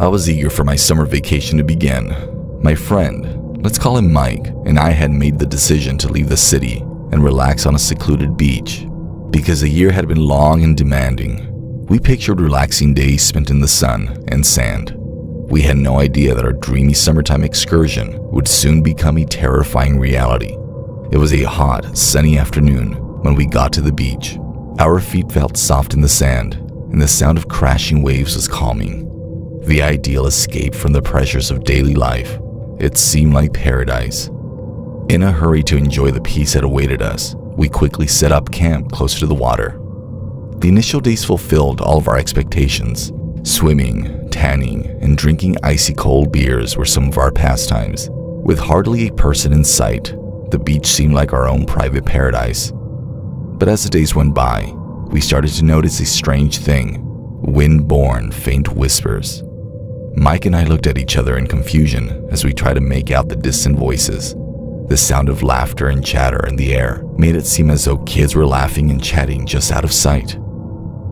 I was eager for my summer vacation to begin. My friend, let's call him Mike, and I had made the decision to leave the city and relax on a secluded beach. Because the year had been long and demanding, we pictured relaxing days spent in the sun and sand. We had no idea that our dreamy summertime excursion would soon become a terrifying reality. It was a hot, sunny afternoon when we got to the beach. Our feet felt soft in the sand, and the sound of crashing waves was calming. The ideal escape from the pressures of daily life. It seemed like paradise. In a hurry to enjoy the peace that awaited us, we quickly set up camp close to the water. The initial days fulfilled all of our expectations. Swimming, tanning, and drinking icy cold beers were some of our pastimes. With hardly a person in sight, the beach seemed like our own private paradise. But as the days went by, we started to notice a strange thing wind-borne faint whispers. Mike and I looked at each other in confusion as we tried to make out the distant voices. The sound of laughter and chatter in the air made it seem as though kids were laughing and chatting just out of sight.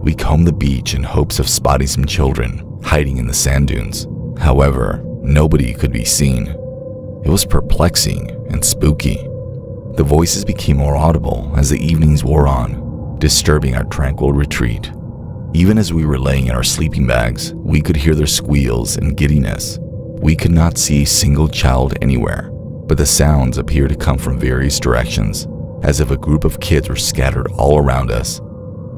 We combed the beach in hopes of spotting some children hiding in the sand dunes. However, nobody could be seen. It was perplexing and spooky. The voices became more audible as the evenings wore on, disturbing our tranquil retreat. Even as we were laying in our sleeping bags, we could hear their squeals and giddiness. We could not see a single child anywhere, but the sounds appeared to come from various directions, as if a group of kids were scattered all around us.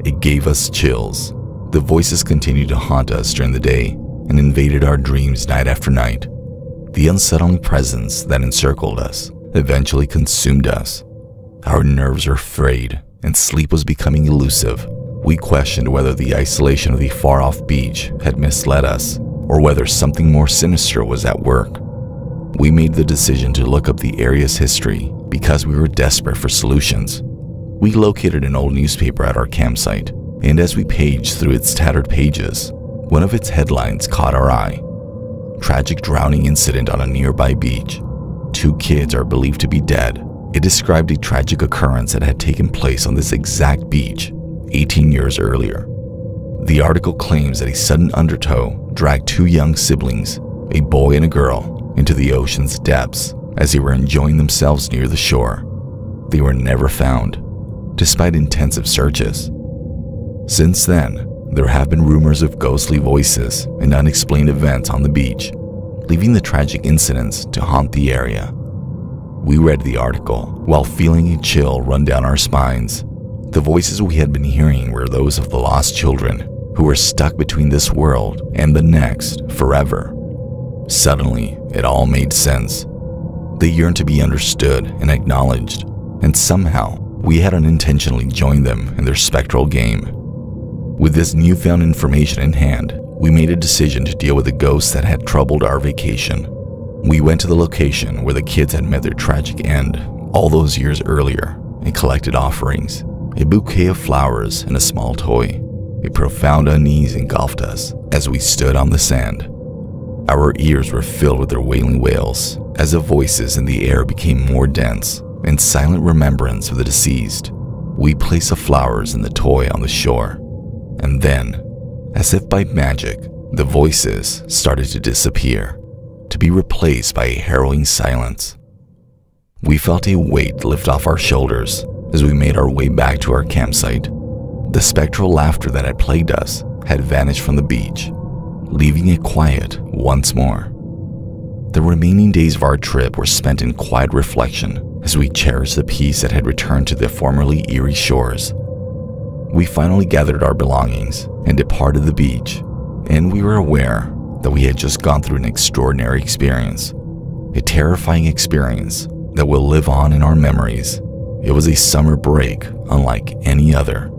It gave us chills. The voices continued to haunt us during the day and invaded our dreams night after night. The unsettling presence that encircled us eventually consumed us. Our nerves were frayed and sleep was becoming elusive. We questioned whether the isolation of the far-off beach had misled us or whether something more sinister was at work. We made the decision to look up the area's history because we were desperate for solutions. We located an old newspaper at our campsite, and as we paged through its tattered pages, one of its headlines caught our eye. Tragic drowning incident on a nearby beach. Two kids are believed to be dead. It described a tragic occurrence that had taken place on this exact beach 18 years earlier. The article claims that a sudden undertow dragged two young siblings, a boy and a girl, into the ocean's depths as they were enjoying themselves near the shore. They were never found, despite intensive searches. Since then, there have been rumors of ghostly voices and unexplained events on the beach, leaving the tragic incidents to haunt the area. We read the article while feeling a chill run down our spines. The voices we had been hearing were those of the lost children who were stuck between this world and the next forever. Suddenly, it all made sense. They yearned to be understood and acknowledged, and somehow we had unintentionally joined them in their spectral game. With this newfound information in hand, we made a decision to deal with the ghosts that had troubled our vacation. We went to the location where the kids had met their tragic end all those years earlier and collected offerings, a bouquet of flowers and a small toy. A profound unease engulfed us as we stood on the sand. Our ears were filled with their wailing wails as the voices in the air became more dense in silent remembrance of the deceased. We placed the flowers and the toy on the shore, and then, as if by magic, the voices started to disappear, to be replaced by a harrowing silence. We felt a weight lift off our shoulders as we made our way back to our campsite. The spectral laughter that had plagued us had vanished from the beach, leaving it quiet once more. The remaining days of our trip were spent in quiet reflection as we cherished the peace that had returned to the formerly eerie shores. We finally gathered our belongings and departed the beach, and we were aware that we had just gone through an extraordinary experience, a terrifying experience that will live on in our memories. It was a summer break unlike any other,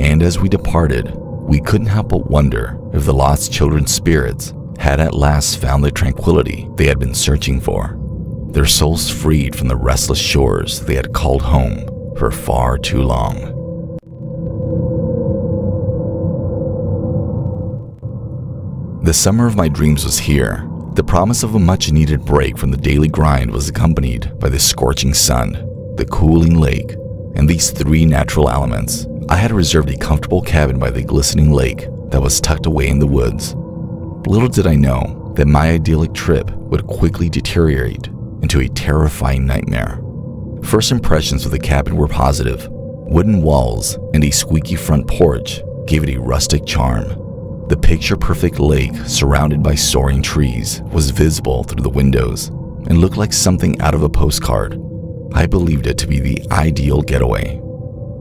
and as we departed, we couldn't help but wonder if the lost children's spirits had at last found the tranquility they had been searching for, their souls freed from the restless shores they had called home for far too long. The summer of my dreams was here. The promise of a much needed break from the daily grind was accompanied by the scorching sun, the cooling lake, and these three natural elements. I had reserved a comfortable cabin by the glistening lake that was tucked away in the woods. Little did I know that my idyllic trip would quickly deteriorate into a terrifying nightmare. First impressions of the cabin were positive. Wooden walls and a squeaky front porch gave it a rustic charm. The picture perfect lake, surrounded by soaring trees, was visible through the windows and looked like something out of a postcard. I believed it to be the ideal getaway.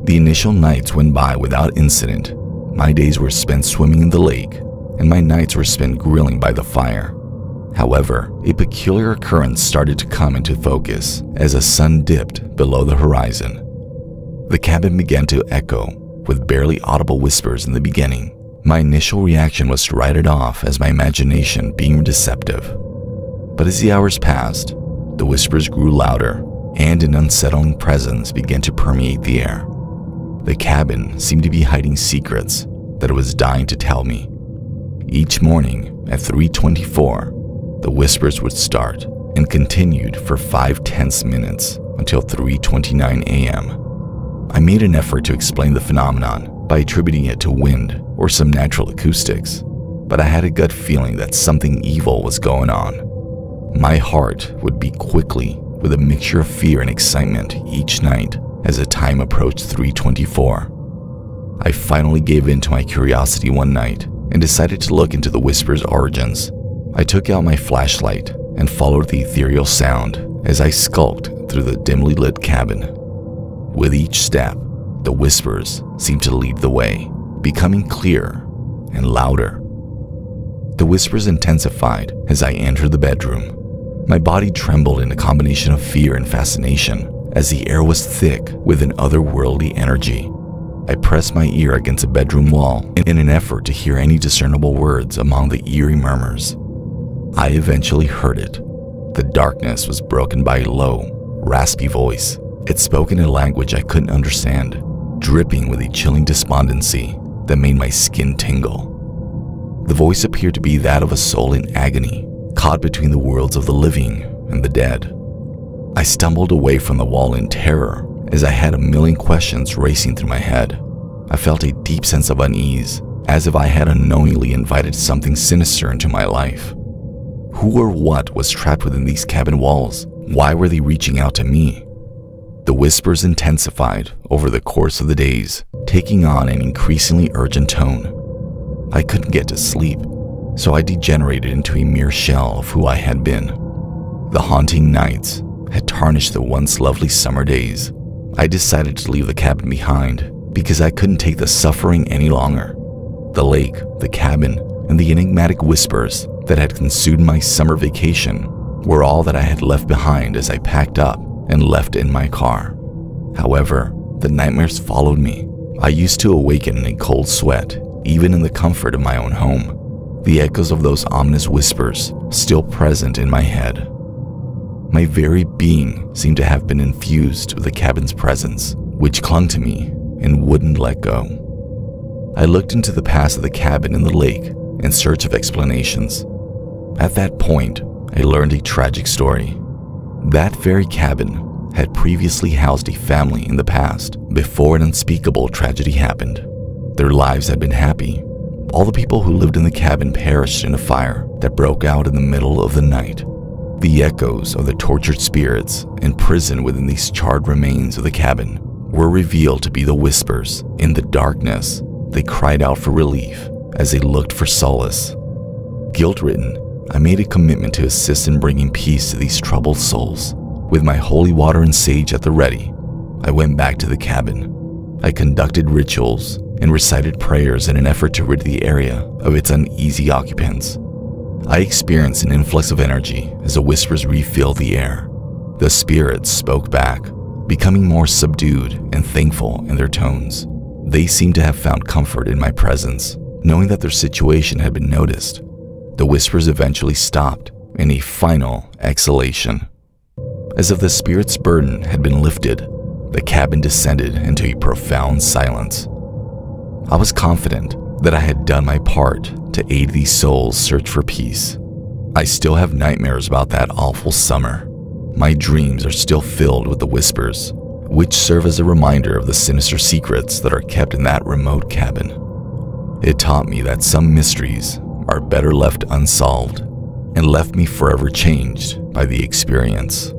The initial nights went by without incident. My days were spent swimming in the lake, and my nights were spent grilling by the fire. However, a peculiar occurrence started to come into focus as the sun dipped below the horizon. The cabin began to echo with barely audible whispers in the beginning. My initial reaction was to write it off as my imagination being deceptive. But as the hours passed, the whispers grew louder and an unsettling presence began to permeate the air. The cabin seemed to be hiding secrets that it was dying to tell me. Each morning at 3:24, the whispers would start and continued for 5 tense minutes until 3:29 a.m. I made an effort to explain the phenomenon by attributing it to wind or some natural acoustics, but I had a gut feeling that something evil was going on. My heart would beat quickly with a mixture of fear and excitement each night as the time approached 324. I finally gave in to my curiosity one night and decided to look into the whisper's origins. I took out my flashlight and followed the ethereal sound as I skulked through the dimly lit cabin. With each step, the whispers seemed to lead the way, becoming clearer and louder. The whispers intensified as I entered the bedroom. My body trembled in a combination of fear and fascination as the air was thick with an otherworldly energy. I pressed my ear against a bedroom wall in an effort to hear any discernible words among the eerie murmurs. I eventually heard it. The darkness was broken by a low, raspy voice. It spoke in a language I couldn't understand, dripping with a chilling despondency that made my skin tingle. The voice appeared to be that of a soul in agony, caught between the worlds of the living and the dead. I stumbled away from the wall in terror as I had a million questions racing through my head. I felt a deep sense of unease, as if I had unknowingly invited something sinister into my life. Who or what was trapped within these cabin walls? Why were they reaching out to me? The whispers intensified over the course of the days, taking on an increasingly urgent tone. I couldn't get to sleep, so I degenerated into a mere shell of who I had been. The haunting nights had tarnished the once lovely summer days. I decided to leave the cabin behind because I couldn't take the suffering any longer. The lake, the cabin, and the enigmatic whispers that had consumed my summer vacation were all that I had left behind as I packed up and left in my car. However, the nightmares followed me. I used to awaken in a cold sweat, even in the comfort of my own home. The echoes of those ominous whispers still present in my head. My very being seemed to have been infused with the cabin's presence, which clung to me and wouldn't let go. I looked into the past of the cabin in the lake in search of explanations. At that point, I learned a tragic story. That very cabin had previously housed a family in the past before an unspeakable tragedy happened. Their lives had been happy. All the people who lived in the cabin perished in a fire that broke out in the middle of the night. The echoes of the tortured spirits imprisoned within these charred remains of the cabin were revealed to be the whispers. In the darkness, they cried out for relief as they looked for solace. Guilt-ridden, I made a commitment to assist in bringing peace to these troubled souls. With my holy water and sage at the ready, I went back to the cabin. I conducted rituals and recited prayers in an effort to rid the area of its uneasy occupants. I experienced an influx of energy as the whispers refilled the air. The spirits spoke back, becoming more subdued and thankful in their tones. They seemed to have found comfort in my presence, knowing that their situation had been noticed. The whispers eventually stopped in a final exhalation. As if the spirit's burden had been lifted, the cabin descended into a profound silence. I was confident that I had done my part to aid these souls search for peace. I still have nightmares about that awful summer. My dreams are still filled with the whispers, which serve as a reminder of the sinister secrets that are kept in that remote cabin. It taught me that some mysteries are better left unsolved and left me forever changed by the experience.